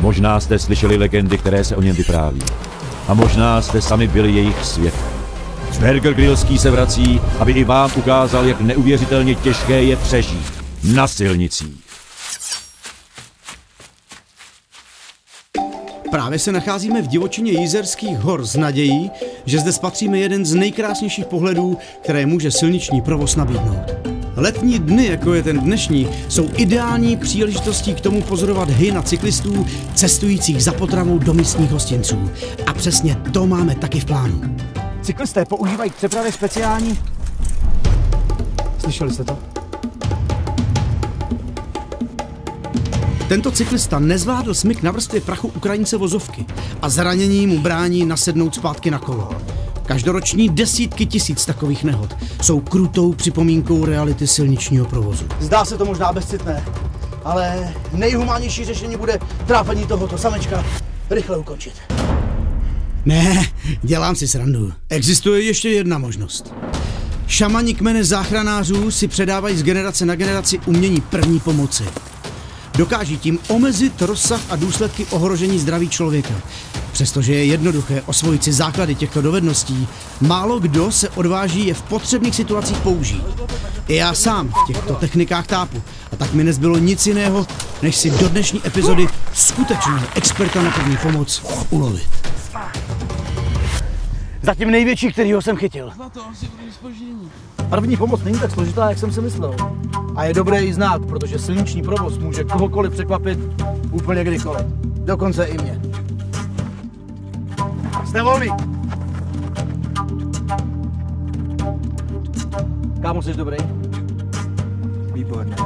Možná jste slyšeli legendy, které se o něm vypráví. A možná jste sami byli jejich svědky. Berger Grillský se vrací, aby i vám ukázal, jak neuvěřitelně těžké je přežít na silnicích. Právě se nacházíme v divočině Jízerských hor s nadějí, že zde spatříme jeden z nejkrásnějších pohledů, které může silniční provoz nabídnout. Letní dny, jako je ten dnešní, jsou ideální příležitostí k tomu pozorovat hyna cyklistů cestujících za potravou do místních hostinců. A přesně to máme taky v plánu. Cyklisté používají k přepravě speciální... Slyšeli jste to? Tento cyklista nezvládl smyk na vrstvě prachu Ukrajince vozovky a zranění mu brání nasednout zpátky na kolo. Každoroční desítky tisíc takových nehod jsou krutou připomínkou reality silničního provozu. Zdá se to možná bezcitné, ale nejhumánější řešení bude trápení tohoto samečka rychle ukončit. Ne, dělám si srandu. Existuje ještě jedna možnost. Šamani kmene záchranářů si předávají z generace na generaci umění první pomoci. Dokáží tím omezit rozsah a důsledky ohrožení zdraví člověka. Přestože je jednoduché osvojit si základy těchto dovedností, málo kdo se odváží je v potřebných situacích použít. I já sám v těchto technikách tápu a tak mi nezbylo nic jiného, než si do dnešní epizody skutečného experta na první pomoc ulovit. Zatím největší, kterýho jsem chytil. Na to asi bude spoždění. První pomoc není tak složitá, jak jsem si myslel. A je dobré ji znát, protože silniční provoz může kohokoliv překvapit úplně kdykoliv. Dokonce i mě. Jste volný. Kámo, jsi dobrý? Výborně.